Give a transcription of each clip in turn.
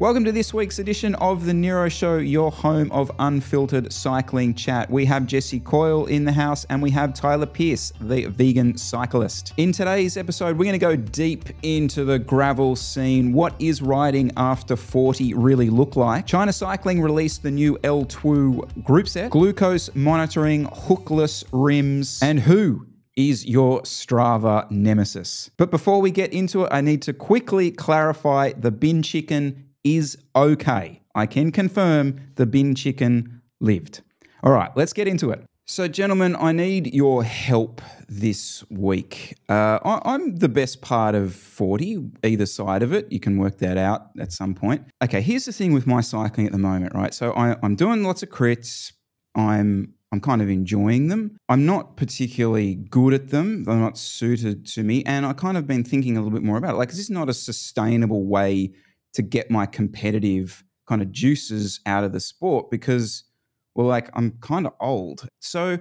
Welcome to this week's edition of The Nero Show, your home of unfiltered cycling chat. We have Jesse Coyle in the house and we have Tyler Pierce, the vegan cyclist. In today's episode, we're going to go deep into the gravel scene. What is riding after 40 really look like? China Cycling released the new LTWOO group set, glucose monitoring, hookless rims, and who is your Strava nemesis. But before we get into it, I need to quickly clarify the bin chicken is okay. I can confirm the bin chicken lived. All right, let's get into it. So, gentlemen, I need your help this week. Uh, I, am the best part of 40, either side of it. You can work that out at some point. Okay, here's the thing with my cycling at the moment, right? So, I, I'm doing lots of crits. I'm I'm kind of enjoying them. I'm not particularly good at them. They're not suited to me. And I kind of been thinking a little bit more about it. Like, this is not a sustainable way to get my competitive kind of juices out of the sport because, well, like I'm kind of old. So,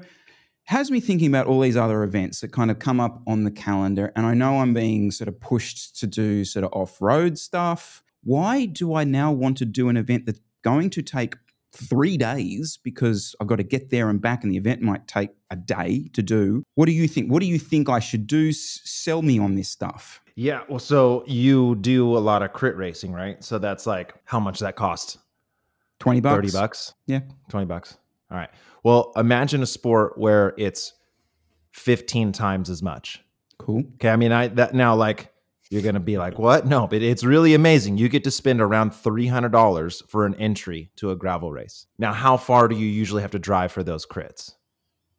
has me thinking about all these other events that kind of come up on the calendar. And I know I'm being sort of pushed to do sort of off road stuff. Why do I now want to do an event that's going to take three days because I've got to get there and back, and the event might take a day to do? What do you think? What do you think I should do? S- sell me on this stuff. Yeah, well, so you do a lot of crit racing, right? So that's like how much that cost? 20 bucks. 30 bucks? Yeah. 20 bucks. All right. Well, imagine a sport where it's 15 times as much. Cool. Okay. I mean, I that now like you're gonna be like, what? No, but it's really amazing. You get to spend around three hundred dollars for an entry to a gravel race. Now, how far do you usually have to drive for those crits?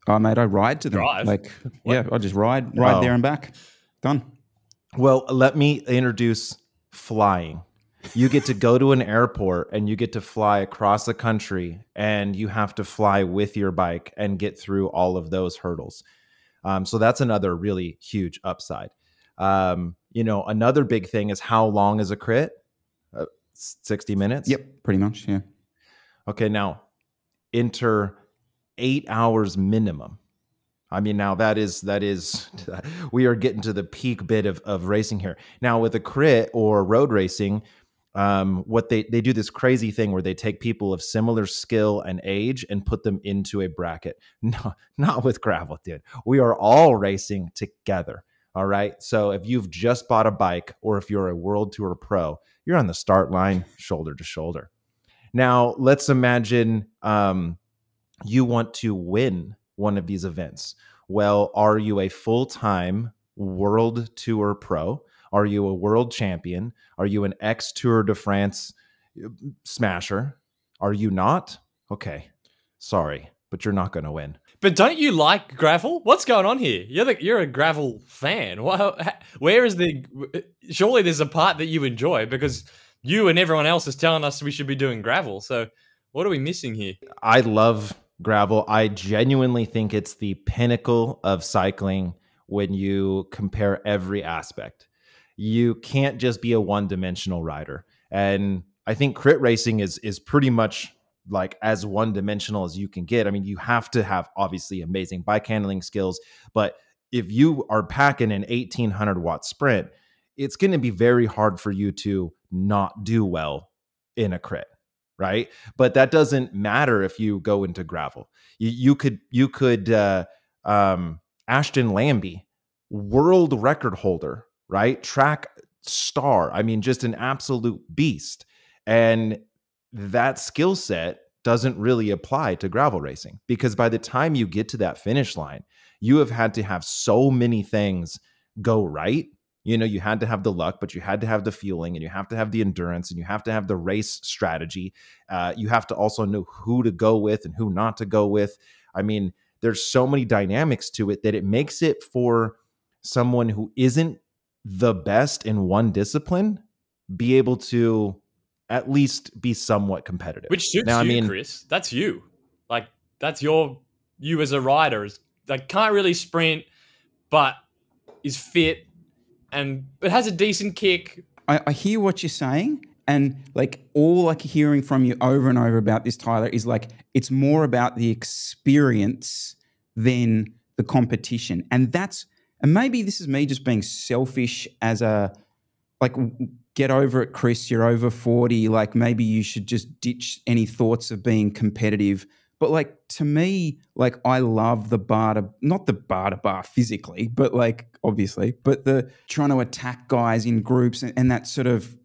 Oh, mate, I ride to them. Drive? Like, yeah, I just ride, ride Oh. there and back. Done. Well, let me introduce flying. You get to go to an airport and you get to fly across the country and you have to fly with your bike and get through all of those hurdles. Um, so that's another really huge upside. Um, you know, another big thing is how long is a crit? Uh, 60 minutes? Yep, pretty much. Yeah. Okay, now enter eight hours minimum. I mean, now that is that is we are getting to the peak bit of, of racing here. Now with a crit or road racing, um, what they they do this crazy thing where they take people of similar skill and age and put them into a bracket. No, not with gravel, dude. We are all racing together. All right. So if you've just bought a bike or if you're a world tour pro, you're on the start line shoulder to shoulder. Now, let's imagine um, you want to win one of these events. Well, are you a full time world tour pro? Are you a world champion? Are you an ex Tour de France uh, smasher? Are you not? Okay. Sorry, but you're not going to win. But don't you like gravel? What's going on here? You're the, you're a gravel fan. Well, where is the? Surely there's a part that you enjoy because you and everyone else is telling us we should be doing gravel. So what are we missing here? I love gravel. I genuinely think it's the pinnacle of cycling when you compare every aspect. You can't just be a one-dimensional rider. And I think crit racing is is pretty much like as one-dimensional as you can get. I mean, you have to have obviously amazing bike handling skills, but if you are packing an 1800 watt sprint, it's going to be very hard for you to not do well in a crit right? But that doesn't matter if you go into gravel. You, you could you could uh, um, Ashton Lambie, world record holder, right? Track star. I mean, just an absolute beast, and that skill set doesn't really apply to gravel racing because by the time you get to that finish line, you have had to have so many things go right you know you had to have the luck but you had to have the feeling and you have to have the endurance and you have to have the race strategy uh, you have to also know who to go with and who not to go with i mean there's so many dynamics to it that it makes it for someone who isn't the best in one discipline be able to at least be somewhat competitive Which suits Now, I you, mean- Chris. That's you. Like that's your you as a rider. Is like can't really sprint, but is fit and but has a decent kick. I, I hear what you're saying. And like all like hearing from you over and over about this, Tyler, is like it's more about the experience than the competition. And that's and maybe this is me just being selfish as a like get over it, Chris. You're over 40. Like maybe you should just ditch any thoughts of being competitive. But like to me, like I love the bar to not the bar to bar physically, but like obviously, but the trying to attack guys in groups and, and that sort of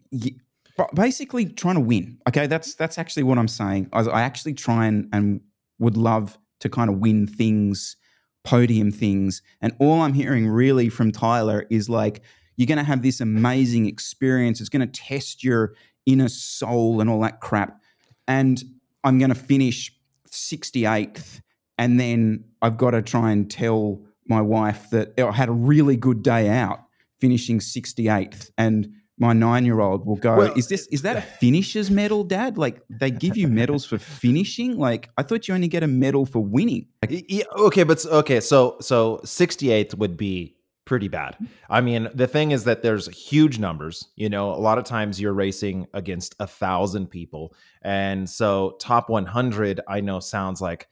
basically trying to win. Okay, that's that's actually what I'm saying. I, I actually try and, and would love to kind of win things, podium things, and all I'm hearing really from Tyler is like you're going to have this amazing experience. It's going to test your inner soul and all that crap. And I'm going to finish 68th. And then I've got to try and tell my wife that I had a really good day out finishing 68th. And my nine year old will go, well, Is this is that a finisher's medal, Dad? Like they give you medals for finishing? Like I thought you only get a medal for winning. Like, yeah, okay, but okay, so so 68th would be pretty bad. I mean, the thing is that there's huge numbers. You know, a lot of times you're racing against a thousand people, and so top 100 I know sounds like,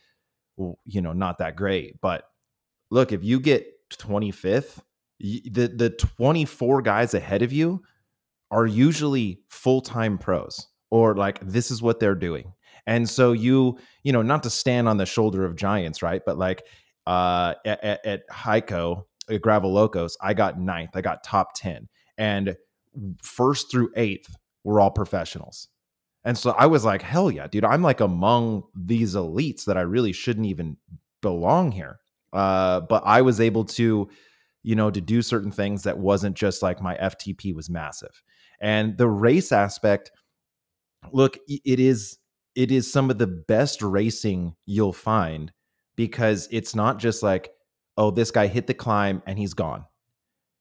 you know, not that great. But look, if you get 25th, the the 24 guys ahead of you are usually full time pros, or like this is what they're doing. And so you, you know, not to stand on the shoulder of giants, right? But like uh, at, at Hico, at Gravel Locos, I got ninth. I got top 10. And first through eighth were all professionals. And so I was like, hell yeah, dude, I'm like among these elites that I really shouldn't even belong here. Uh, but I was able to, you know, to do certain things that wasn't just like my FTP was massive. And the race aspect, look, it is it is some of the best racing you'll find because it's not just like oh, this guy hit the climb and he's gone.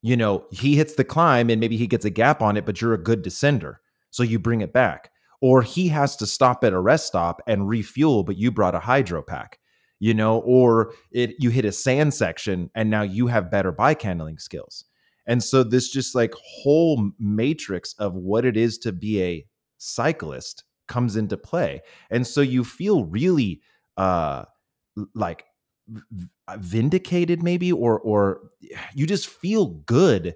You know, he hits the climb and maybe he gets a gap on it, but you're a good descender. So you bring it back. Or he has to stop at a rest stop and refuel, but you brought a hydro pack, you know, or it you hit a sand section and now you have better bike handling skills. And so this just like whole matrix of what it is to be a cyclist comes into play. And so you feel really uh like vindicated maybe or or you just feel good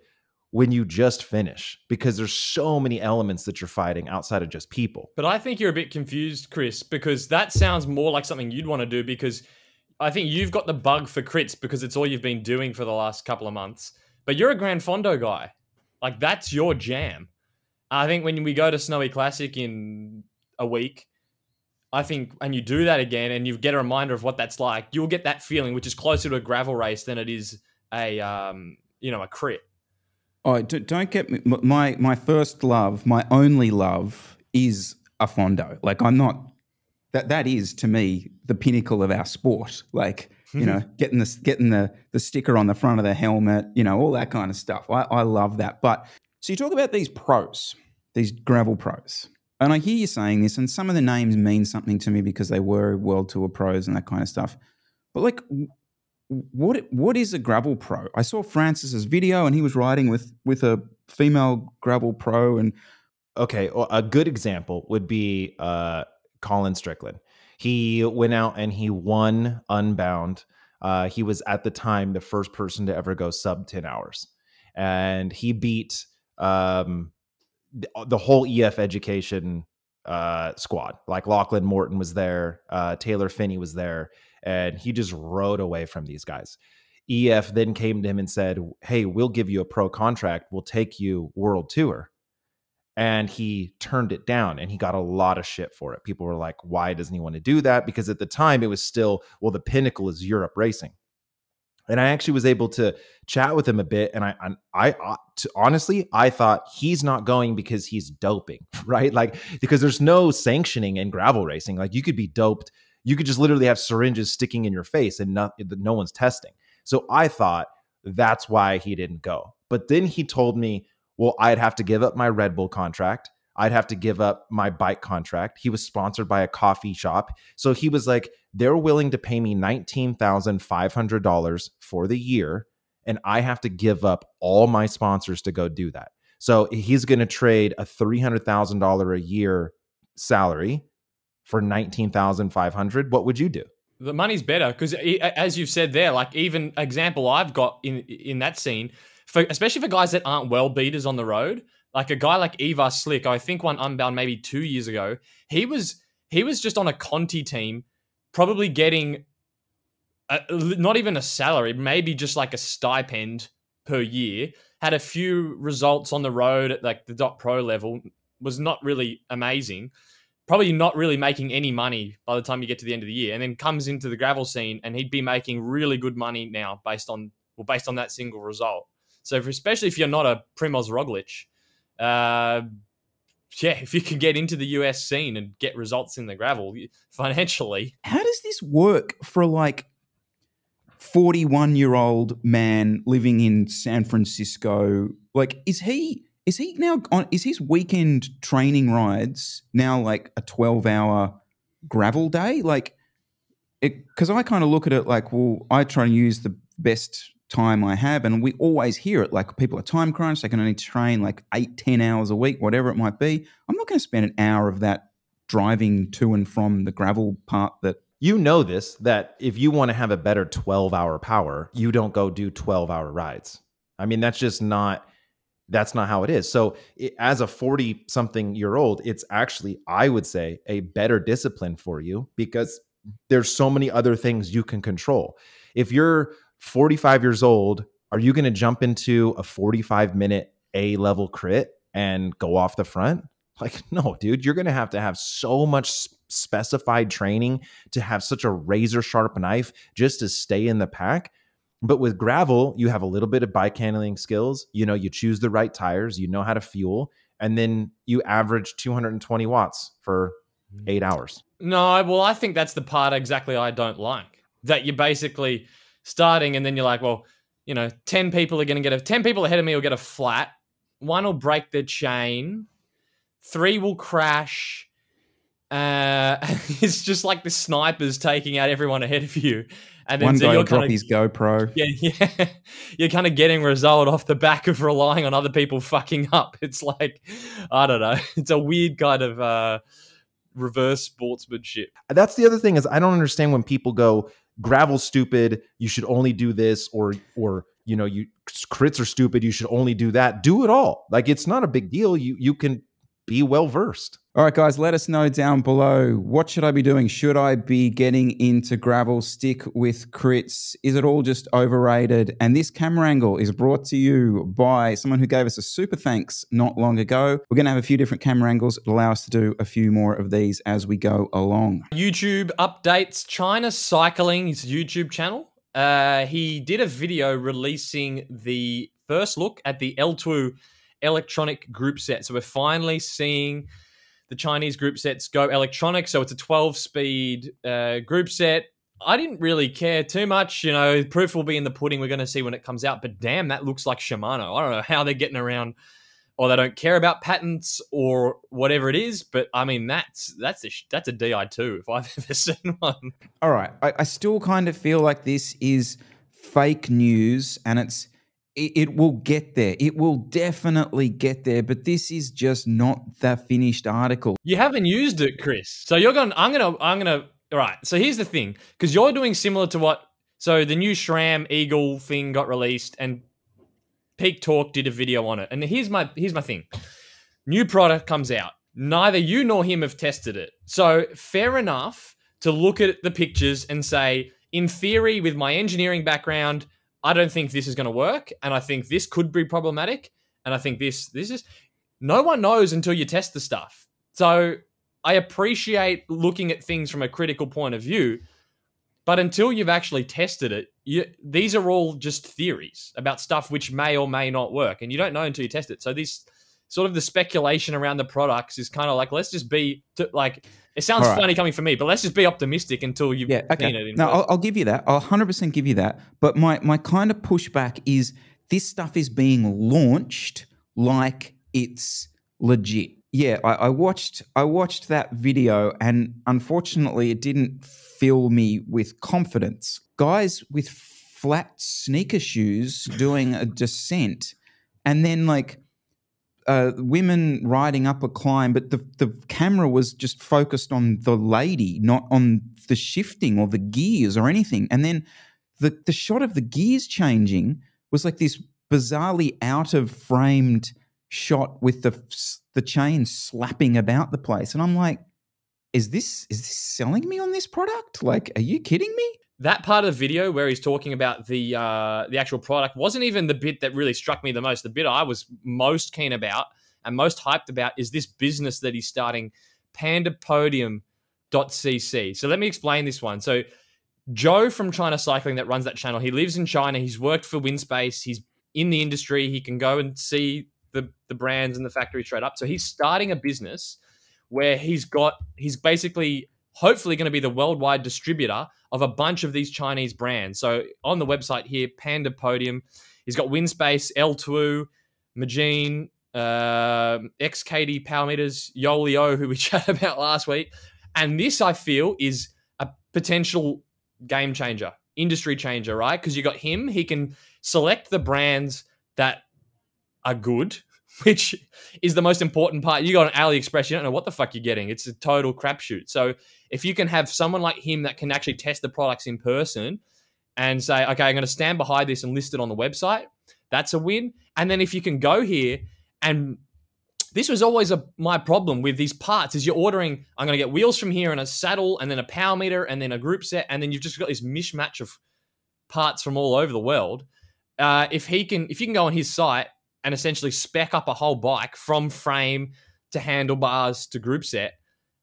when you just finish because there's so many elements that you're fighting outside of just people. But I think you're a bit confused, Chris, because that sounds more like something you'd want to do because I think you've got the bug for crits because it's all you've been doing for the last couple of months. But you're a Gran Fondo guy. Like that's your jam. I think when we go to Snowy Classic in a week, I think, and you do that again, and you get a reminder of what that's like, you'll get that feeling, which is closer to a gravel race than it is a, um, you know, a crit. Oh, don't get me. My my first love, my only love, is a fondo. Like I'm not. That that is to me the pinnacle of our sport. Like you know, getting the getting the the sticker on the front of the helmet, you know, all that kind of stuff. I, I love that. But so you talk about these pros, these gravel pros. And I hear you saying this, and some of the names mean something to me because they were World Tour pros and that kind of stuff. But like, what what is a gravel pro? I saw Francis's video, and he was riding with with a female gravel pro. And okay, well, a good example would be uh, Colin Strickland. He went out and he won Unbound. Uh, he was at the time the first person to ever go sub ten hours, and he beat um, uh, the whole EF education uh, squad. Like Lachlan Morton was there, uh, Taylor Phinney was there, and he just rode away from these guys. EF then came to him and said, Hey, we'll give you a pro contract. We'll take you world tour. And he turned it down and he got a lot of shit for it. People were like, Why doesn't he want to do that? Because at the time it was still, well, the pinnacle is Europe racing and I actually was able to chat with him a bit. And I, I, uh, I honestly, I thought he's not going because he's doping, right? Like because there's no sanctioning in gravel racing. Like you could be doped, you could just literally have syringes sticking in your face, and no one's testing. So I thought that's why he didn't go. But then he told me, well, I'd have to give up my Red Bull contract. I'd have to give up my bike contract. He was sponsored by a coffee shop. So he was like, they're willing to pay me $19,500 for the year. And I have to give up all my sponsors to go do that. So he's going to trade a $300,000 a year salary for 19,500. What would you do? The money's better because, as you've said there, like even example I've got in in that scene, for especially for guys that aren't well beaters on the road, Like a guy like Ivar Slik, I think won unbound maybe two years ago. He was he was just on a Conti team, probably getting a, not even a salary, maybe just like a stipend per year. Had a few results on the road at like the dot pro level, was not really amazing. Probably not really making any money by the time you get to the end of the year, and then comes into the gravel scene, and he'd be making really good money now based on well based on that single result. So, if, especially if you're not a Primoz Roglic, uh, yeah, if you can get into the US scene and get results in the gravel financially. How does this work for like 41 year old man living in San Francisco? Like, is he. Is he now on? Is his weekend training rides now like a twelve hour gravel day? Like, it because I kind of look at it like, well, I try and use the best time I have. And we always hear it like people are time crunched, they can only train like eight, ten hours a week, whatever it might be. I'm not going to spend an hour of that driving to and from the gravel part that. You know this that if you want to have a better 12 hour power, you don't go do 12 hour rides. I mean, that's just not that's not how it is. So, it, as a 40 something year old, it's actually, I would say, a better discipline for you because there's so many other things you can control. If you're 45 years old, are you going to jump into a 45 minute A level crit and go off the front? Like, no, dude, you're going to have to have so much specified training to have such a razor sharp knife just to stay in the pack. But with gravel, you have a little bit of bike handling skills. You know, you choose the right tires, you know how to fuel, and then you average 220 watts for hmm. eight hours. No, well, I think that's the part exactly I don't like. That you basically starting, and then you're like, well, you know, 10 people are going to get a 10 people ahead of me will get a flat. One will break the chain. Three will crash. Uh, it's just like the snipers taking out everyone ahead of you. And then One so guy will drop of, his GoPro. Yeah, yeah. You're kind of getting result off the back of relying on other people fucking up. It's like, I don't know. It's a weird kind of uh, reverse sportsmanship. That's the other thing is I don't understand when people go, gravel stupid you should only do this or or you know you crits are stupid you should only do that. Do it all. Like it's not a big deal. You you can be well versed all right guys let us know down below. What should i be doing? Should i be getting into gravel stick with crits? Is it all just overrated? And this camera angle is brought to you by someone who gave us a super thanks not long ago. We're going to have a few different camera angles that allow us to do a few more of these as we go along. Youtube updates china cycling his youtube channel. Uh, he did a video releasing the first look at the LTWOO electronic group set. So we're finally seeing the Chinese group sets go electronic. So it's a 12 speed uh, group set. I didn't really care too much. You know, proof will be in the pudding. We're going to see when it comes out. But damn, that looks like Shimano. I don't know how they're getting around, or they don't care about patents or whatever it is. But I mean, that's that's a that's a Di2 if I've ever seen one. All right, I, I still kind of feel like this is fake news, and it's it, it will get there. It will definitely get there, but this is just not the finished article. You haven't used it, Chris. So you're going I'm going to I'm going to all right. So here's the thing cuz you're doing similar to what so the new SRAM Eagle thing got released and Peak Torque did a video on it. And here's my here's my thing. New product comes out. Neither you nor him have tested it. So fair enough to look at the pictures and say in theory with my engineering background I don't think this is going to work, and I think this could be problematic, and I think this this is no one knows until you test the stuff. So I appreciate looking at things from a critical point of view, but until you've actually tested it, you, these are all just theories about stuff which may or may not work, and you don't know until you test it. So this sort of the speculation around the products is kind of like let's just be like it sounds right. funny coming from me, but let's just be optimistic until you've yeah, okay. seen it. no, I'll, I'll, give you that. I'll 100% give you that. But my, my kind of pushback is this stuff is being launched like it's legit. Yeah, I, I watched I watched that video, and unfortunately, it didn't fill me with confidence. Guys with flat sneaker shoes doing a descent, and then like uh, women riding up a climb, but the, the camera was just focused on the lady, not on the shifting or the gears or anything. And then the, the shot of the gears changing was like this bizarrely out of framed shot with the the chain slapping about the place, and I'm like, is this is this selling me on this product? Like, are you kidding me? That part of the video where he's talking about the uh, the actual product wasn't even the bit that really struck me the most. The bit I was most keen about and most hyped about is this business that he's starting, pandapodium.cc. So let me explain this one. So Joe from China Cycling that runs that channel, he lives in China. He's worked for WinSpace. He's in the industry. He can go and see the, the brands and the factory straight up. So he's starting a business where he's got, he's basically hopefully going to be the worldwide distributor of a bunch of these Chinese brands. So on the website here, Panda Podium, he's got WinSpace, LTWOO, Magene, uh, XCadey Power Meters, Yoeleo, who we chatted about last week. And this, I feel, is a potential game changer, industry changer, right? Because you got him, he can select the brands that are good which is the most important part. You got an AliExpress, you don't know what the fuck you're getting. It's a total crapshoot. So if you can have someone like him that can actually test the products in person and say, okay, I'm going to stand behind this and list it on the website, that's a win. And then if you can go here and this was always a, my problem with these parts is you're ordering i'm going to get wheels from here and a saddle and then a power meter and then a group set and then you've just got this mishmash of parts from all over the world uh, if he can if you can go on his site and essentially spec up a whole bike from frame to handlebars to group set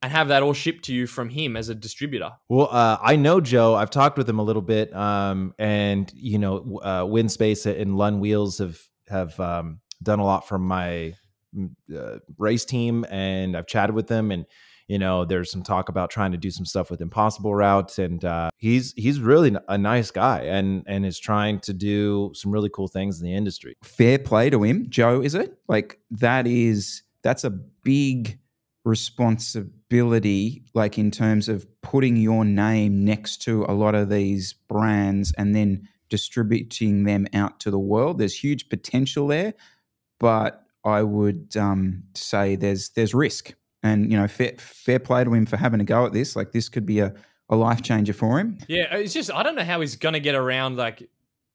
and have that all shipped to you from him as a distributor. Well, uh, I know Joe. I've talked with him a little bit, um, and you know, uh, WinSpace and Lund Wheels have have um, done a lot for my mm, uh, race team, and I've chatted with them, and you know, there's some talk about trying to do some stuff with Impossible routes, and uh, he's he's really a nice guy, and and is trying to do some really cool things in the industry. Fair play to him, Joe. Is it like that? Is that's a big responsibility, like in terms of putting your name next to a lot of these brands and then distributing them out to the world. There's huge potential there, but I would um, say there's there's risk and you know, fair, fair play to him for having a go at this. Like this could be a, a life changer for him. Yeah, it's just I don't know how he's going to get around like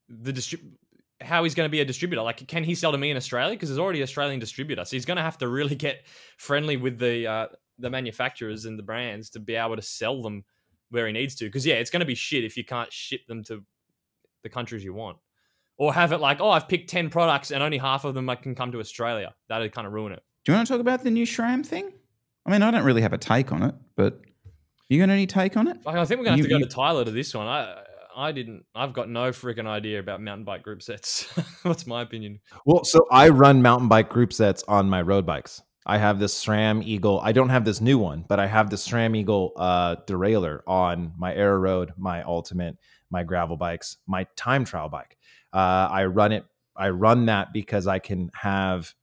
the distrib- how he's going to be a distributor. Like, can he sell to me in Australia? Because there's already Australian distributor, so he's going to have to really get friendly with the uh, the manufacturers and the brands to be able to sell them where he needs to. Because yeah, it's going to be shit if you can't ship them to the countries you want, or have it like, oh, I've picked ten products and only half of them I can come to Australia. That'd kind of ruin it. Do you want to talk about the new SRAM thing? I mean, I don't really have a take on it, but you got any take on it? I think we're gonna have you, to go you... to Tyler to this one. I I didn't. I've got no freaking idea about mountain bike group sets. What's my opinion? Well, so I run mountain bike group sets on my road bikes. I have this SRAM Eagle. I don't have this new one, but I have the SRAM Eagle uh, derailleur on my Aeroad, my Ultimate, my gravel bikes, my time trial bike. Uh, I run it. I run that because I can have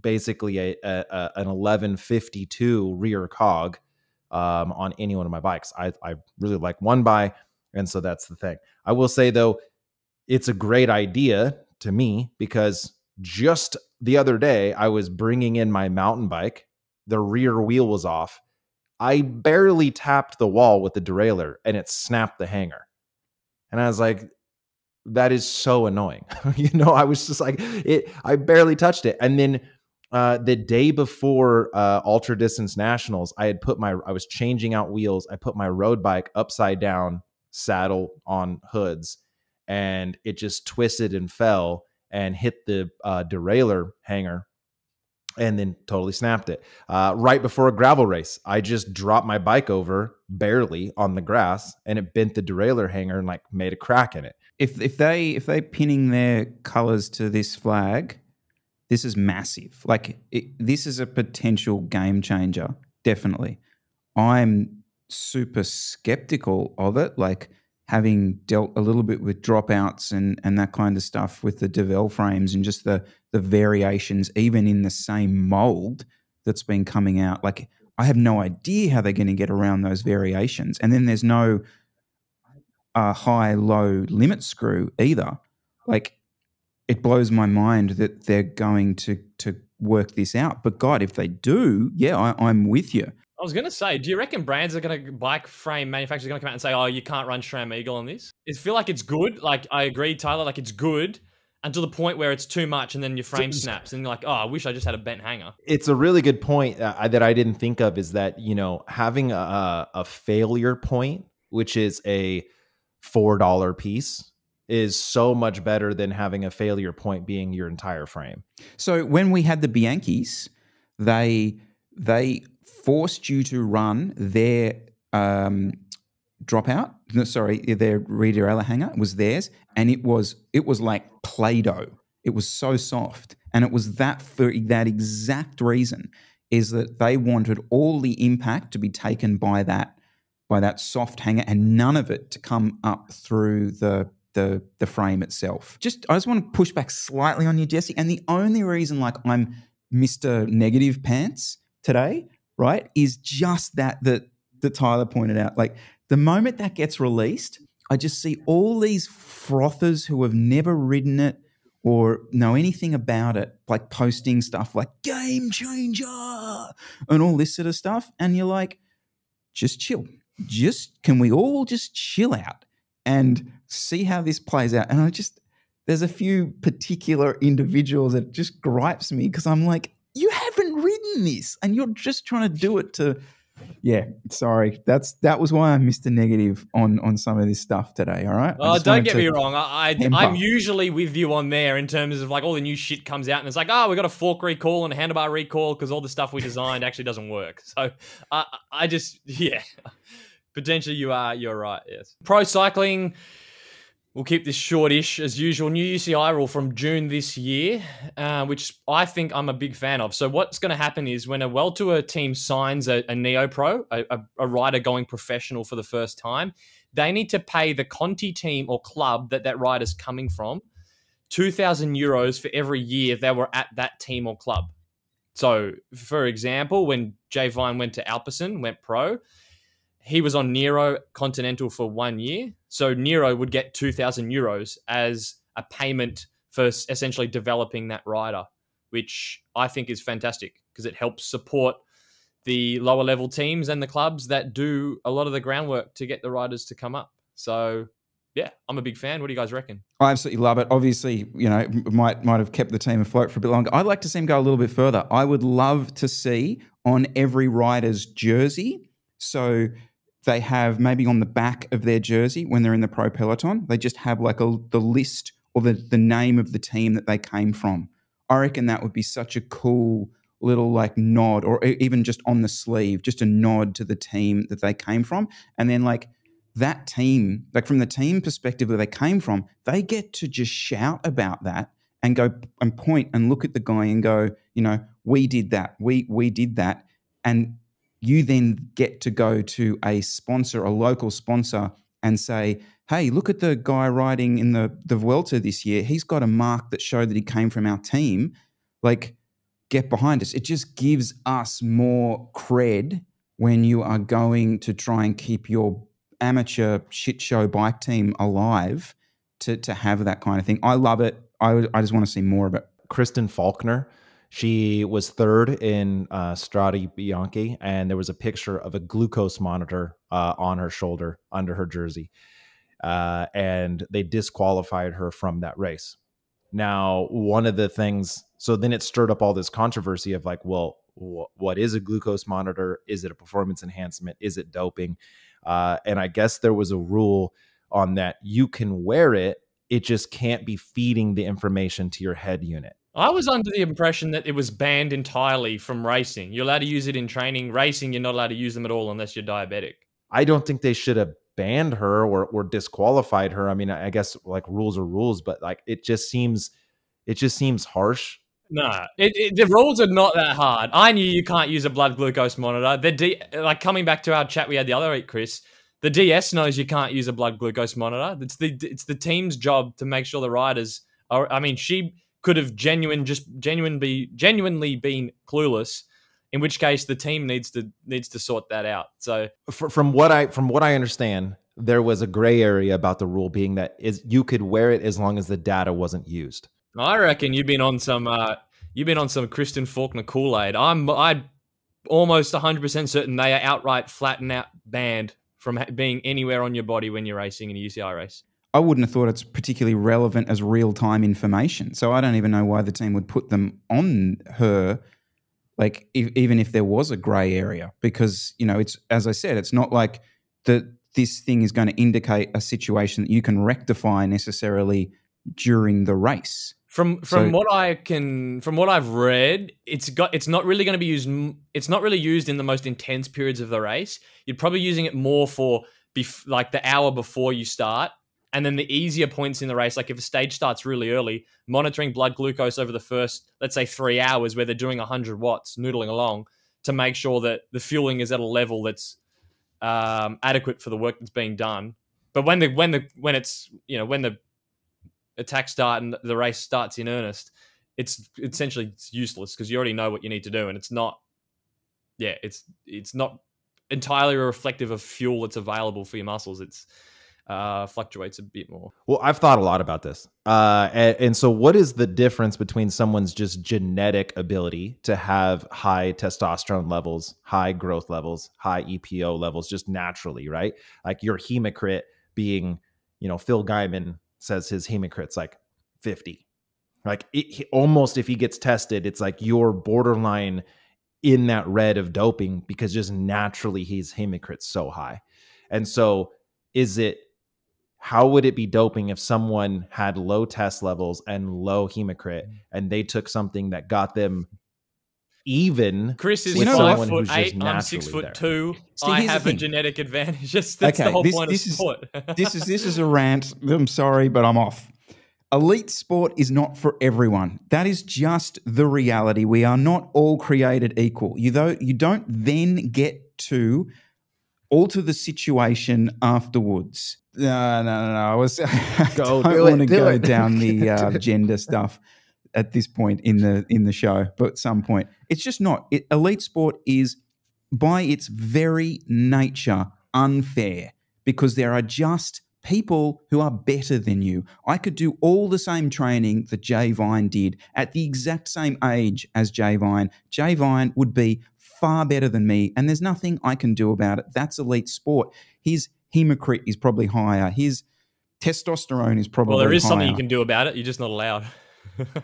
basically a, a, a an 1152 rear cog um, on any one of my bikes. I, I really like one by, and so that's the thing. I will say though, it's a great idea to me because just the other day I was bringing in my mountain bike, the rear wheel was off. I barely tapped the wall with the derailleur and it snapped the hanger. And I was like, that is so annoying. you know, I was just like, it, I barely touched it. And then uh, the day before uh, ultra distance nationals, I had put my I was changing out wheels. I put my road bike upside down, saddle on hoods, and it just twisted and fell and hit the uh, derailleur hanger, and then totally snapped it. Uh, right before a gravel race, I just dropped my bike over barely on the grass, and it bent the derailleur hanger and like made a crack in it. If if they if they pinning their colors to this flag this is massive. Like it, this is a potential game changer. Definitely. I'm super skeptical of it. Like having dealt a little bit with dropouts and and that kind of stuff with the Devel frames and just the the variations, even in the same mold that's been coming out. Like I have no idea how they're going to get around those variations. And then there's no uh, high low limit screw either. Like it blows my mind that they're going to to work this out. But God, if they do, yeah, I, am with you. I was going to say, do you reckon brands are going to bike frame manufacturers are going to come out and say, "Oh, you can't run SRAM Eagle on this"? I feel like it's good. Like I agree, Tyler. Like it's good, until the point where it's too much and then your frame snaps and you're like, oh, I wish I just had a bent hanger. It's a really good point uh, that I didn't think of is that, you know, having a, a failure point, which is a $4 piece, is so much better than having a failure point being your entire frame. So when we had the Bianchis, they they forced you to run their um, dropout. No, sorry, their rear hanger was theirs, and it was it was like play-doh. It was so soft, and it was that for that exact reason is that they wanted all the impact to be taken by that by that soft hanger, and none of it to come up through the the the frame itself. Just I just want to push back slightly on you, Jesse. And the only reason like I'm Mr. Negative Pants today, right, is just that that that Tyler pointed out. Like the moment that gets released, I just see all these frothers who have never ridden it or know anything about it, like posting stuff like game changer and all this sort of stuff. And you're like, just chill. Just can we all just chill out and see how this plays out? And I just, there's a few particular individuals that just gripes me because I'm like, you haven't ridden this and you're just trying to do it to yeah, sorry. That's that was why I missed a negative on on some of this stuff today. All right. Oh, don't get me wrong. I, I am usually with you on there in terms of like all the new shit comes out and it's like, oh, we got a fork recall and a handlebar recall because all the stuff we designed actually doesn't work. So I I just yeah, potentially you are you're right. Yes. Pro cycling We'll keep this shortish as usual. New UCI rule from June this year, uh, which I think I'm a big fan of. So what's going to happen is when a World Tour team signs a, a Neo Pro, a, a, a rider going professional for the first time, they need to pay the Conti team or club that that rider's coming from 2,000 euros for every year they were at that team or club. So, for example, when Jay Vine went to Alpecin, went pro, he was on Nero Continental for one year. So Nero would get 2,000 euros as a payment for essentially developing that rider, which I think is fantastic because it helps support the lower level teams and the clubs that do a lot of the groundwork to get the riders to come up. So yeah, I'm a big fan. What do you guys reckon? I absolutely love it. Obviously, you know, might might have kept the team afloat for a bit longer. I'd like to see him go a little bit further. I would love to see on every rider's jersey. So they have maybe on the back of their jersey when they're in the pro peloton, they just have like a, the list or the, the name of the team that they came from. I reckon that would be such a cool little like nod or even just on the sleeve, just a nod to the team that they came from. And then like that team, like from the team perspective where they came from, they get to just shout about that and go and point and look at the guy and go, you know, we did that. We we did that. And you then get to go to a sponsor, a local sponsor, and say, hey, look at the guy riding in the, the Vuelta this year. He's got a mark that showed that he came from our team. Like, get behind us. It just gives us more cred when you are going to try and keep your amateur shit show bike team alive to, to have that kind of thing. I love it. I, I just want to see more of it. Kristen Faulkner she was third in uh, Strade Bianche, and there was a picture of a glucose monitor uh, on her shoulder under her jersey. Uh, and they disqualified her from that race. Now, one of the things, so then it stirred up all this controversy of like, well, wh- what is a glucose monitor? Is it a performance enhancement? Is it doping? Uh, and I guess there was a rule on that you can wear it, it just can't be feeding the information to your head unit. I was under the impression that it was banned entirely from racing. You're allowed to use it in training. Racing, you're not allowed to use them at all unless you're diabetic. I don't think they should have banned her or, or disqualified her. I mean, I guess like rules are rules, but like it just seems it just seems harsh. Nah, it, it, the rules are not that hard. I knew you can't use a blood glucose monitor. The D, like coming back to our chat we had the other week, Chris. The DS knows you can't use a blood glucose monitor. It's the it's the team's job to make sure the riders are. I mean, she could have genuine just genuine be genuinely been clueless in which case the team needs to needs to sort that out. So from what i from what i understand there was a gray area about the rule being that is you could wear it as long as the data wasn't used. I reckon you've been on some uh you've been on some kristen faulkner kool-aid. I'm i almost 100% certain they are outright flatten out banned from being anywhere on your body when you're racing in a uci race I wouldn't have thought it's particularly relevant as real time information. So I don't even know why the team would put them on her, like if, even if there was a grey area, because you know it's as I said, it's not like that this thing is going to indicate a situation that you can rectify necessarily during the race. From from So- what I can from what I've read, it's got it's not really going to be used. It's not really used in the most intense periods of the race. You're probably using it more for bef- like the hour before you start, and then the easier points in the race. Like if a stage starts really early, monitoring blood glucose over the first let's say three hours where they're doing 100 watts, noodling along to make sure that the fueling is at a level that's um, adequate for the work that's being done. But when the when the when it's you know when the attack start and the race starts in earnest, it's essentially it's useless because you already know what you need to do, and it's not. Yeah, it's it's not entirely reflective of fuel that's available for your muscles. It's uh, fluctuates a bit more. Well, I've thought a lot about this. Uh, and, and so, what is the difference between someone's just genetic ability to have high testosterone levels, high growth levels, high EPO levels, just naturally, right? Like your hemocrit being, you know, Phil Gaimon says his hemocrit's like 50. Like it, he, almost if he gets tested, it's like you're borderline in that red of doping because just naturally his hemocrit's so high. And so, is it how would it be doping if someone had low test levels and low hemocrit mm. and they took something that got them even Chris is You know five foot who's just eight. I'm six foot there. two. See, I have a genetic advantage. Just that's Okay, the whole this- point this of is- this is this is a rant. I'm sorry, but I'm off. Elite sport is not for everyone. That is just the reality. We are not all created equal. You though you don't then get to alter the situation afterwards. No, no, no, no. I was I Go, don't do want to do go it. down the uh, gender stuff at this point in the in the show, but at some point, it's just not. It, elite sport is by its very nature unfair because there are just people who are better than you. I could do all the same training that Jay Vine did at the exact same age as Jay Vine. Jay Vine would be far better than me, and there's nothing I can do about it. That's elite sport. His hemocrit is probably higher. His testosterone is probably well, there is something you can do about it. You're just not allowed.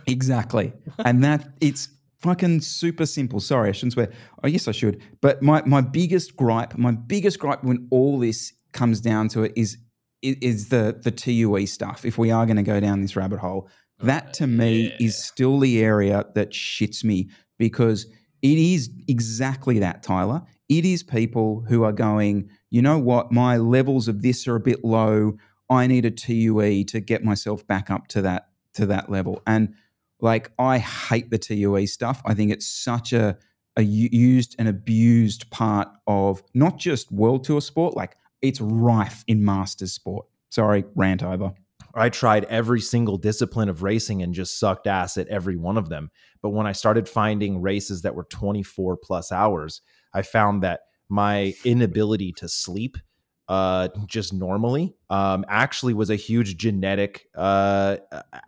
Exactly. and that it's fucking super simple. Sorry, I shouldn't swear. Oh, yes, I should. But my, my biggest gripe, my biggest gripe when all this comes down to it is is the the TUE stuff. If we are going to go down this rabbit hole, oh, that to me yeah. is still the area that shits me because it is exactly that, Tyler. It is people who are going, you know what, my levels of this are a bit low. I need a TUE to get myself back up to that to that level. And like I hate the TUE stuff. I think it's such a a used and abused part of not just world tour sport, like it's rife in masters sport. Sorry, rant over. I tried every single discipline of racing and just sucked ass at every one of them. But when I started finding races that were 24 plus hours, I found that my inability to sleep uh, just normally um, actually was a huge genetic uh,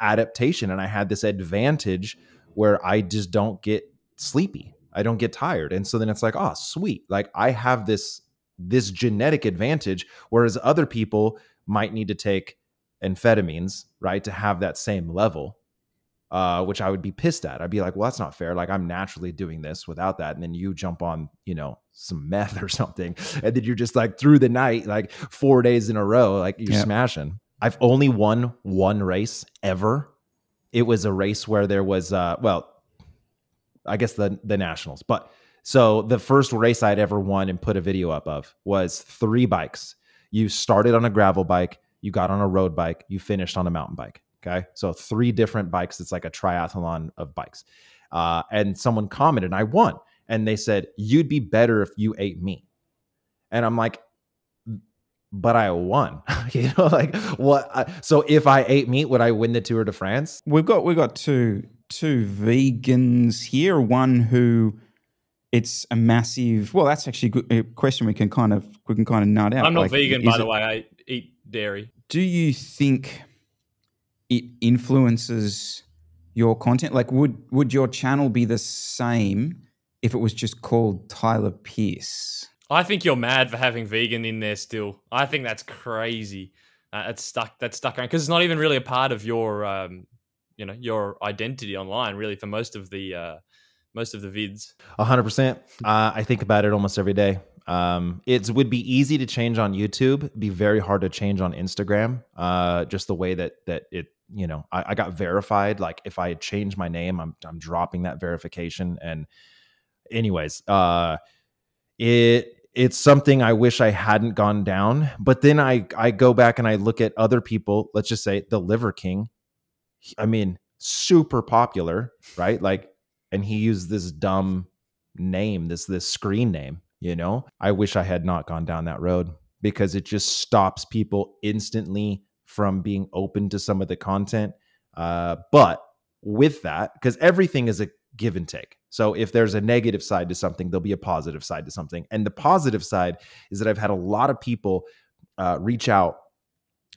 adaptation. And I had this advantage where I just don't get sleepy. I don't get tired. And so then it's like, oh, sweet. Like I have this this genetic advantage, whereas other people might need to take amphetamines, right, to have that same level. Uh, which I would be pissed at. I'd be like, well, that's not fair. Like I'm naturally doing this without that. And then you jump on, you know, some meth or something. And then you're just like through the night, like four days in a row, like you're Yep. smashing. I've only won one race ever. It was a race where there was uh well, I guess the the nationals. But so the first race I'd ever won and put a video up of was three bikes. You started on a gravel bike, you got on a road bike, you finished on a mountain bike. Okay. So three different bikes. It's like a triathlon of bikes. Uh, and someone commented, and I won. And they said, You'd be better if you ate me. And I'm like, but I won. you know, like what? I, so if I ate meat, would I win the Tour de France? We've got we've got two two vegans here. One who it's a massive. Well, that's actually a, good, a question we can kind of we can kind of nut out. I'm not Like, vegan, is by the way. I eat dairy. Do you think it influences your content? Like, would would your channel be the same if it was just called Tyler Pierce? I think you're mad for having vegan in there still. I think that's crazy. uh, that's stuck. That's stuck around because it's not even really a part of your, um, you know, your identity online. Really, for most of the uh, most of the vids. hundred percent. Uh, I think about it almost every day. Um, it would be easy to change on YouTube. Be very hard to change on Instagram. Uh, just the way that that it, you know, I, I got verified. Like if I change my name, I'm I'm dropping that verification. And anyways, uh, it it's something I wish I hadn't gone down. But then I I go back and I look at other people. Let's just say the Liver King. I mean, super popular, right? Like, and he used this dumb name, this this screen name. You know, I wish I had not gone down that road because it just stops people instantly from being open to some of the content. Uh, but with that, because everything is a give and take. So if there's a negative side to something, there'll be a positive side to something. And the positive side is that I've had a lot of people uh, reach out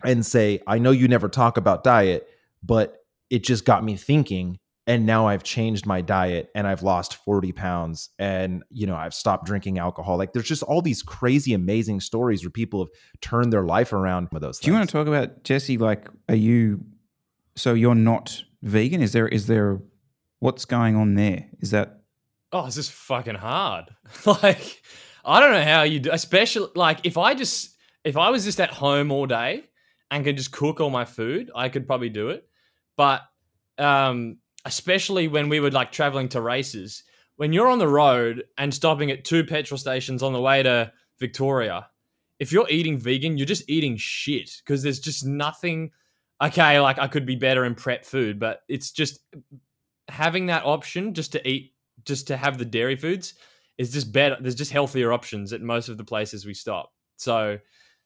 and say, I know you never talk about diet, but it just got me thinking and now I've changed my diet and I've lost 40 pounds and you know I've stopped drinking alcohol. Like there's just all these crazy amazing stories where people have turned their life around with those. Do you want to talk about Jesse? Like, are you? So you're not vegan? Is there? Is there? What's going on there? Is that? Oh, it's just fucking hard. like, I don't know how you do. Especially like if I just if I was just at home all day and could just cook all my food, I could probably do it. But um especially when we were like traveling to races, when you're on the road and stopping at two petrol stations on the way to Victoria, if you're eating vegan, you're just eating shit because there's just nothing. Okay, like I could be better in prep food, but it's just having that option just to eat, just to have the dairy foods is just better. There's just healthier options at most of the places we stop. So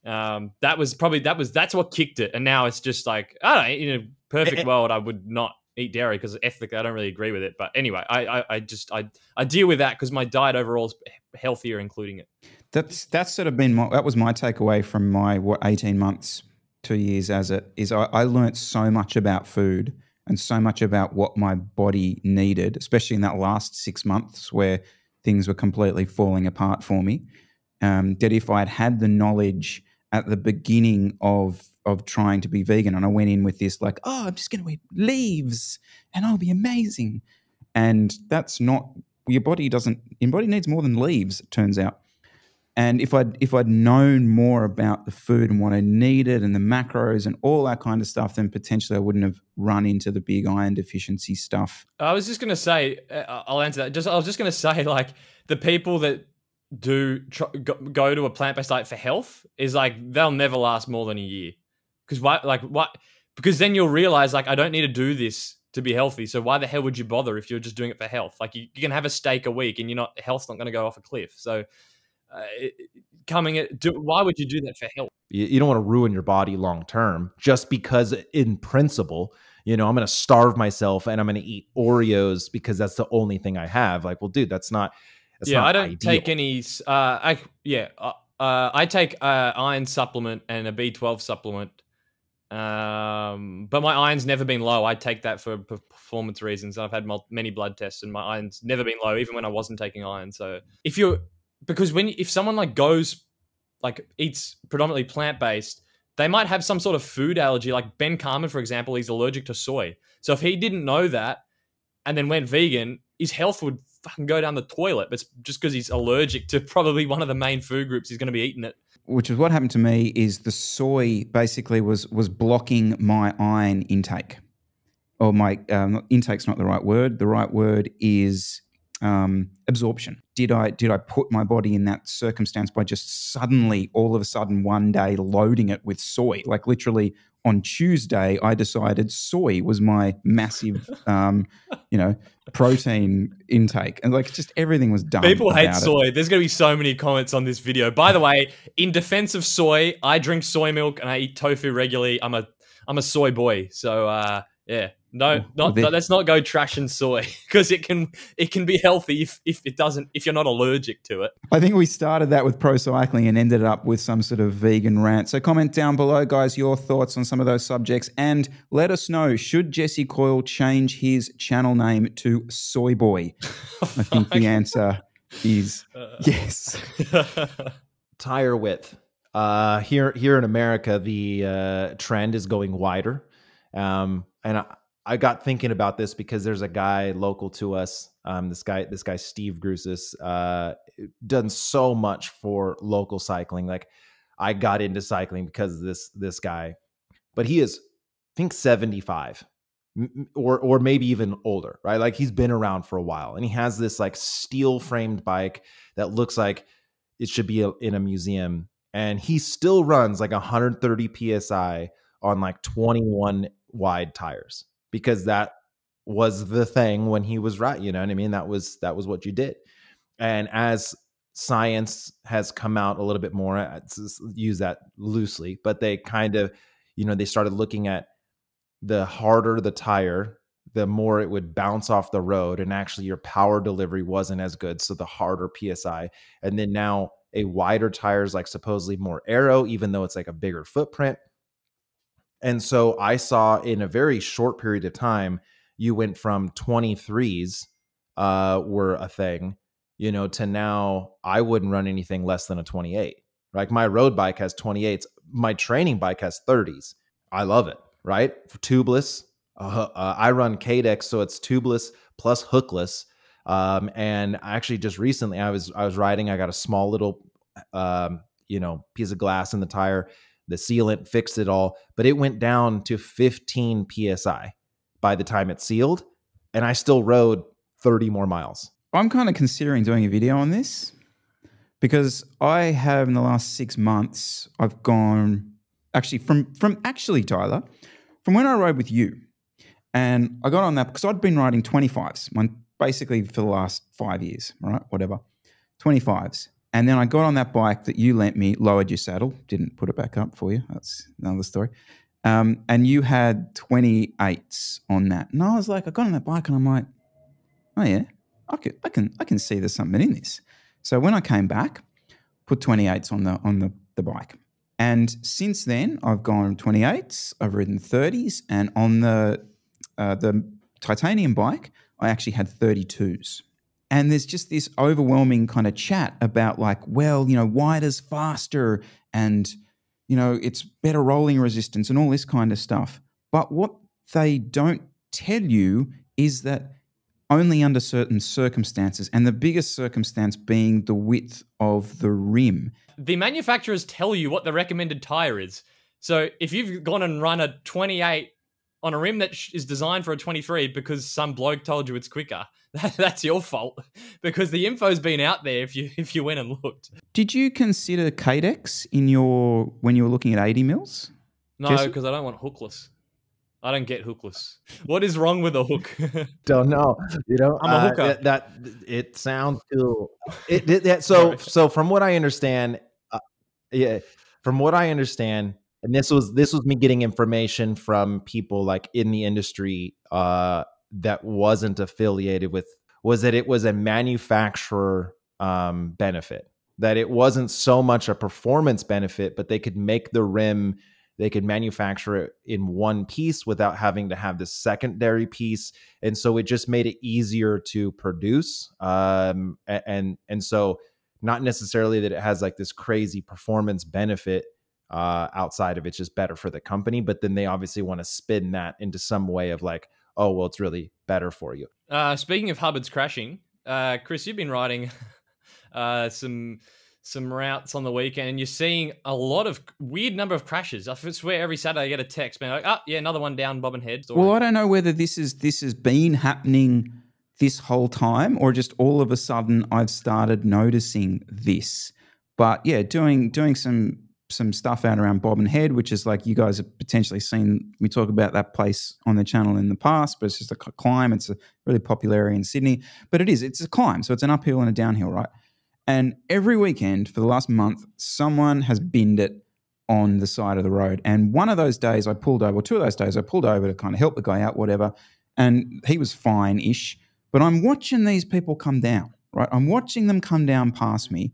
um, that was probably that was that's what kicked it, and now it's just like I don't know. In a perfect world, I would not eat dairy because ethically I don't really agree with it. But anyway, I I, I just I I deal with that because my diet overall is healthier, including it. That's that's sort of been my, that was my takeaway from my what eighteen months, two years as it is. I, I learned so much about food and so much about what my body needed, especially in that last six months where things were completely falling apart for me. Um, that if I had had the knowledge at the beginning of of trying to be vegan and I went in with this like, oh, I'm just going to eat leaves and I'll be amazing. And that's not your body doesn't your body needs more than leaves, it turns out. And if I'd if I'd known more about the food and what I needed and the macros and all that kind of stuff, then potentially I wouldn't have run into the big iron deficiency stuff. I was just going to say, uh, I'll answer that. Just I was just going to say, like the people that do tr- go to a plant based diet for health is like they'll never last more than a year because why? Like what? Because then you'll realize like I don't need to do this to be healthy. So why the hell would you bother if you're just doing it for health? Like you, you can have a steak a week and you're not health's not going to go off a cliff. So uh, it, coming at do, why would you do that for health? You, you don't want to ruin your body long term just because in principle you know, I'm going to starve myself and I'm going to eat Oreos because that's the only thing I have. Like, well, dude, that's not. That's yeah, not I don't ideal. take any. Uh, I yeah, uh, uh, I take uh, iron supplement and a B12 supplement um, but my iron's never been low. I take that for performance reasons. I've had many blood tests, and my iron's never been low, even when I wasn't taking iron. So if you're because when if someone like goes like eats predominantly plant based, they might have some sort of food allergy. Like Ben Carman, for example, he's allergic to soy. So if he didn't know that and then went vegan, his health would fucking go down the toilet. But just because he's allergic to probably one of the main food groups he's going to be eating it which is what happened to me is the soy basically was was blocking my iron intake. Or my um, intake's not the right word. The right word is um, absorption. Did i did i put my body in that circumstance by just suddenly all of a sudden one day loading it with soy? Like literally on Tuesday, I decided soy was my massive, um, you know, protein intake, and like just everything was done. People hate soy. It. There's going to be so many comments on this video. By the way, in defense of soy, I drink soy milk and I eat tofu regularly. I'm a I'm a soy boy. So uh, yeah, no, not, no, let's not go trash and soy because it can it can be healthy if, if it doesn't if you're not allergic to it. I think we started that with pro cycling and ended up with some sort of vegan rant. So comment down below, guys, your thoughts on some of those subjects, and let us know should Jesse Coyle change his channel name to Soy Boy. I think the answer is uh. yes. Tire width. Uh, here here in America, the uh, trend is going wider, um, and I, I got thinking about this because there's a guy local to us. Um, this guy this guy Steve Grusis uh, done so much for local cycling. Like I got into cycling because this this guy, but he is I think 75 or or maybe even older, right? Like he's been around for a while and he has this like steel framed bike that looks like it should be a, in a museum and he still runs like 130 psi on like 21 wide tires because that was the thing when he was right, you know what I mean? That was that was what you did. And as science has come out a little bit more, uh, use that loosely, but they kind of, you know, they started looking at the harder the tire, the more it would bounce off the road. And actually, your power delivery wasn't as good. So the harder PSI. And then now a wider tire is like supposedly more arrow even though it's like a bigger footprint. And so I saw in a very short period of time, you went from 23s uh, were a thing, you know, to now I wouldn't run anything less than a 28. Like my road bike has 28s, my training bike has 30s. I love it right? For tubeless. Uh, uh, I run Cadex, so it's tubeless plus hookless. Um, and actually, just recently, I was I was riding. I got a small little, um, you know, piece of glass in the tire. The sealant fixed it all, but it went down to 15 psi by the time it sealed, and I still rode 30 more miles. I'm kind of considering doing a video on this because I have in the last six months I've gone actually from from actually Tyler from when I rode with you, and I got on that because I'd been riding 25s, basically for the last five years, right? Whatever, 25s. And then I got on that bike that you lent me, lowered your saddle, didn't put it back up for you. That's another story. Um, and you had 28s on that. And I was like, I got on that bike and I'm like, oh yeah, I can, I can, I can see there's something in this. So when I came back, put 28s on the on the, the bike. And since then, I've gone 28s, I've ridden 30s, and on the uh, the titanium bike, I actually had 32s. And there's just this overwhelming kind of chat about like, well, you know, wider's faster and you know, it's better rolling resistance and all this kind of stuff. But what they don't tell you is that only under certain circumstances, and the biggest circumstance being the width of the rim. The manufacturers tell you what the recommended tire is. So if you've gone and run a 28 on a rim that is designed for a 23 because some bloke told you it's quicker, that's your fault because the info's been out there if you if you went and looked. Did you consider Cadex in your when you were looking at 80 mils? No, because I don't want hookless. I don't get hookless. What is wrong with a hook? don't know. You know, I'm a uh, hooker. It, that it sounds cool. It, it, it so so from what I understand, uh, yeah, from what I understand, and this was this was me getting information from people like in the industry uh, that wasn't affiliated with was that it was a manufacturer um, benefit that it wasn't so much a performance benefit, but they could make the rim they could manufacture it in one piece without having to have this secondary piece, and so it just made it easier to produce. Um, and and so not necessarily that it has like this crazy performance benefit uh, outside of it's just better for the company, but then they obviously want to spin that into some way of like, oh well, it's really better for you. Uh, speaking of Hubbards crashing, uh, Chris, you've been riding uh, some some routes on the weekend, and you're seeing a lot of weird number of crashes. I swear every Saturday I get a text being like, "Oh, yeah, another one down Bobbin Head." Well, I don't know whether this is this has been happening this whole time, or just all of a sudden I've started noticing this. But yeah, doing doing some some stuff out around Bobbin Head, which is like you guys have potentially seen me talk about that place on the channel in the past, but it's just a climb. It's a really popular area in Sydney, but it is it's a climb, so it's an uphill and a downhill, right? And every weekend for the last month, someone has binned it on the side of the road. And one of those days I pulled over, two of those days I pulled over to kind of help the guy out, whatever. And he was fine ish. But I'm watching these people come down, right? I'm watching them come down past me.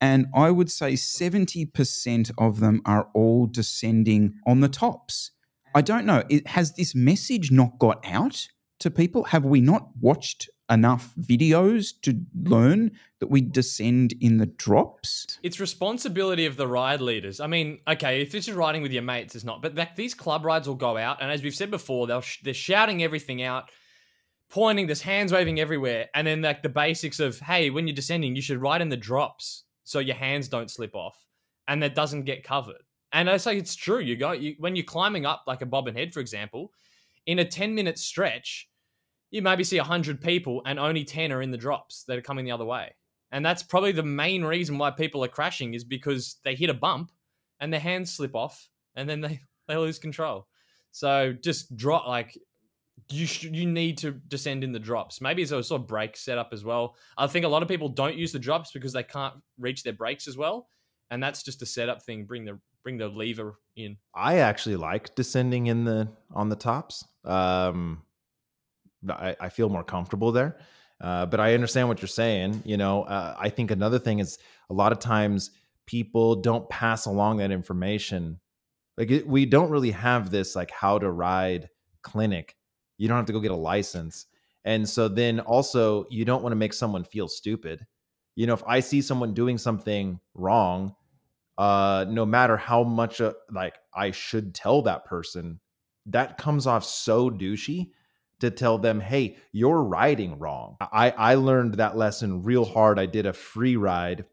And I would say 70% of them are all descending on the tops. I don't know. Has this message not got out to people? Have we not watched enough videos to learn that we descend in the drops? It's responsibility of the ride leaders. I mean, okay, if this is riding with your mates, it's not. But like, these club rides will go out, and as we've said before, they'll sh- they're shouting everything out, pointing, there's hands waving everywhere, and then like the basics of hey, when you're descending, you should ride in the drops so your hands don't slip off, and that doesn't get covered. And I say it's true. You go you, when you're climbing up like a bobbin head, for example, in a 10 minute stretch, you maybe see 100 people and only 10 are in the drops that are coming the other way. And that's probably the main reason why people are crashing is because they hit a bump and their hands slip off and then they, they lose control. So just drop like you sh- you need to descend in the drops. Maybe it's a sort of brake setup as well. I think a lot of people don't use the drops because they can't reach their brakes as well, and that's just a setup thing. Bring the bring the lever in. I actually like descending in the on the tops. Um, I, I feel more comfortable there. Uh, but I understand what you're saying. You know, uh, I think another thing is a lot of times people don't pass along that information. Like it, we don't really have this like how to ride clinic. You don't have to go get a license. And so then also you don't want to make someone feel stupid. You know, if I see someone doing something wrong, uh, no matter how much uh, like I should tell that person, that comes off so douchey to tell them, hey, you're riding wrong. I, I learned that lesson real hard. I did a free ride.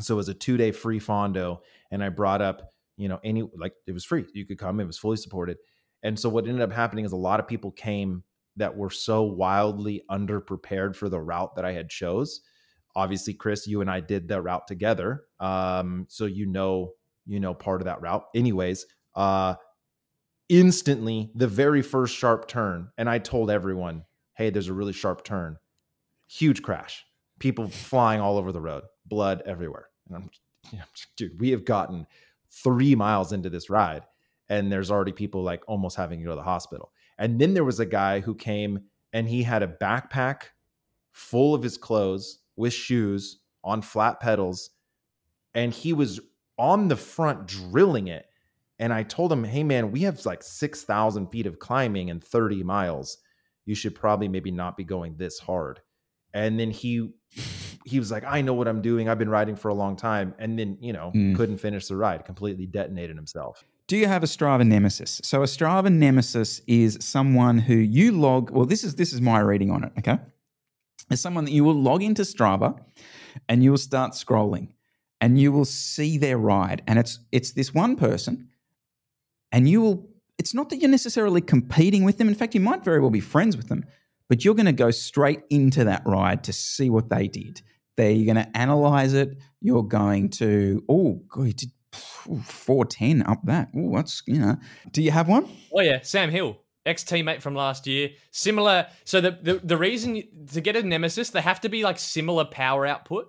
So it was a two day free Fondo. And I brought up, you know, any like it was free. You could come, it was fully supported. And so what ended up happening is a lot of people came that were so wildly underprepared for the route that I had chose. Obviously, Chris, you and I did that route together. Um, so you know, you know, part of that route. Anyways, uh, instantly the very first sharp turn and i told everyone hey there's a really sharp turn huge crash people flying all over the road blood everywhere and i'm dude we have gotten three miles into this ride and there's already people like almost having to go to the hospital and then there was a guy who came and he had a backpack full of his clothes with shoes on flat pedals and he was on the front drilling it and I told him, hey, man, we have like 6,000 feet of climbing and 30 miles. You should probably maybe not be going this hard. And then he, he was like, I know what I'm doing. I've been riding for a long time. And then, you know, mm. couldn't finish the ride, completely detonated himself. Do you have a Strava nemesis? So a Strava nemesis is someone who you log, well, this is this is my reading on it, okay? is someone that you will log into Strava and you will start scrolling and you will see their ride. And it's it's this one person and you will it's not that you're necessarily competing with them in fact you might very well be friends with them but you're going to go straight into that ride to see what they did there you're going to analyze it you're going to oh god did 410 up that oh that's you know do you have one? Oh yeah sam hill ex teammate from last year. Similar. So the, the the reason to get a nemesis, they have to be like similar power output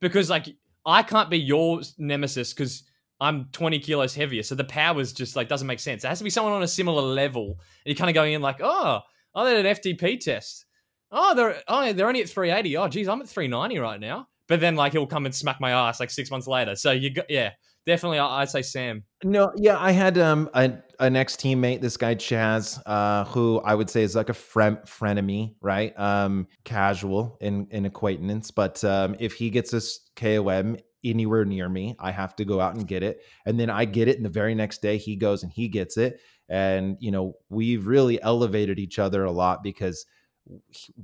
because like I can't be your nemesis because I'm 20 kilos heavier. So the power's just like doesn't make sense. It has to be someone on a similar level. And you're kind of going in like, oh, I did an FTP test. Oh, they're oh they're only at 380. Oh, geez, I'm at 390 right now. But then like he'll come and smack my ass like six months later. So you got yeah, definitely I'd say Sam. No, yeah, I had um a, an ex teammate, this guy Chaz, uh, who I would say is like a friend frenemy, right? Um, casual in in acquaintance, but um, if he gets this KOM anywhere near me. I have to go out and get it. And then I get it. And the very next day he goes and he gets it. And, you know, we've really elevated each other a lot because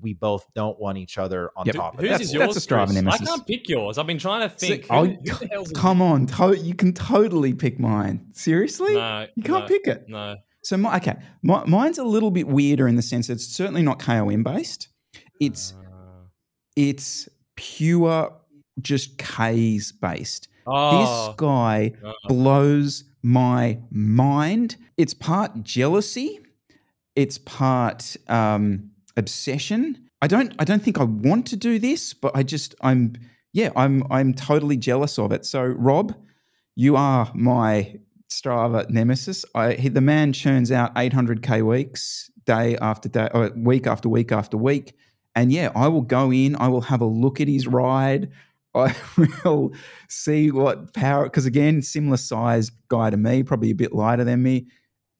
we both don't want each other on yep. top of Whose is yours? That's a Strava nemesis. I can't pick yours. I've been trying to think. So, oh, come on. To- you can totally pick mine. Seriously? No. You can't no, pick it? No. So, my, okay. My, mine's a little bit weirder in the sense that it's certainly not KOM based. It's, uh. it's pure just K's based. Oh. This guy oh. blows my mind. It's part jealousy, it's part um, obsession. I don't I don't think I want to do this, but I just I'm yeah, I'm I'm totally jealous of it. So Rob, you are my Strava nemesis. I he, the man churns out 800k weeks day after day, or week after week after week. And yeah, I will go in, I will have a look at his ride. I will see what power, because again, similar size guy to me, probably a bit lighter than me,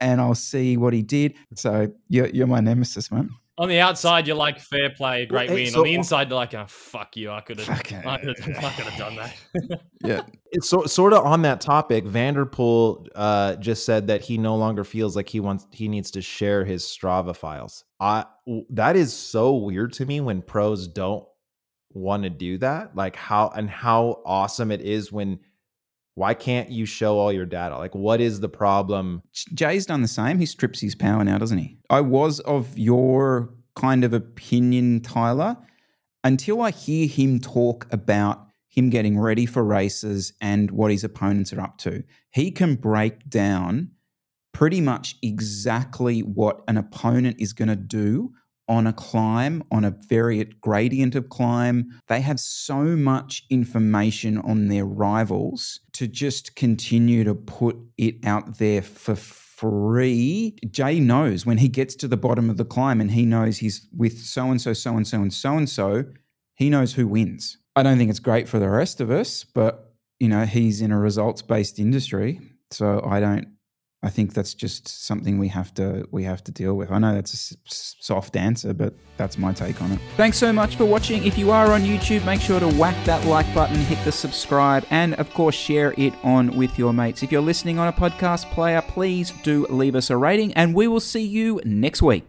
and I'll see what he did. So you're, you're my nemesis, man. On the outside, you're like fair play, great Well, win. so- On the inside, you're like, oh fuck you, I could have. I could have, I could have done that. Yeah. It's so, sort of on that topic. Van der Poel uh, just said that he no longer feels like he wants he needs to share his Strava files. I that is so weird to me when pros don't want to do that. Like how and how awesome it is when why can't you show all your data? Like what is the problem? Jay's done the same. He strips his power now, doesn't he? I was of your kind of opinion, Tyler, until I hear him talk about him getting ready for races and what his opponents are up to. He can break down pretty much exactly what an opponent is going to do on a climb, on a variant gradient of climb. They have so much information on their rivals to just continue to put it out there for free. Jay knows when he gets to the bottom of the climb and he knows he's with so and so, so and so, and so and so, he knows who wins. I don't think it's great for the rest of us, but you know, he's in a results based industry. So I don't I think that's just something we have to we have to deal with. I know that's a soft answer, but that's my take on it. Thanks so much for watching. If you are on YouTube, make sure to whack that like button, hit the subscribe, and of course share it on with your mates. If you're listening on a podcast player, please do leave us a rating, and we will see you next week.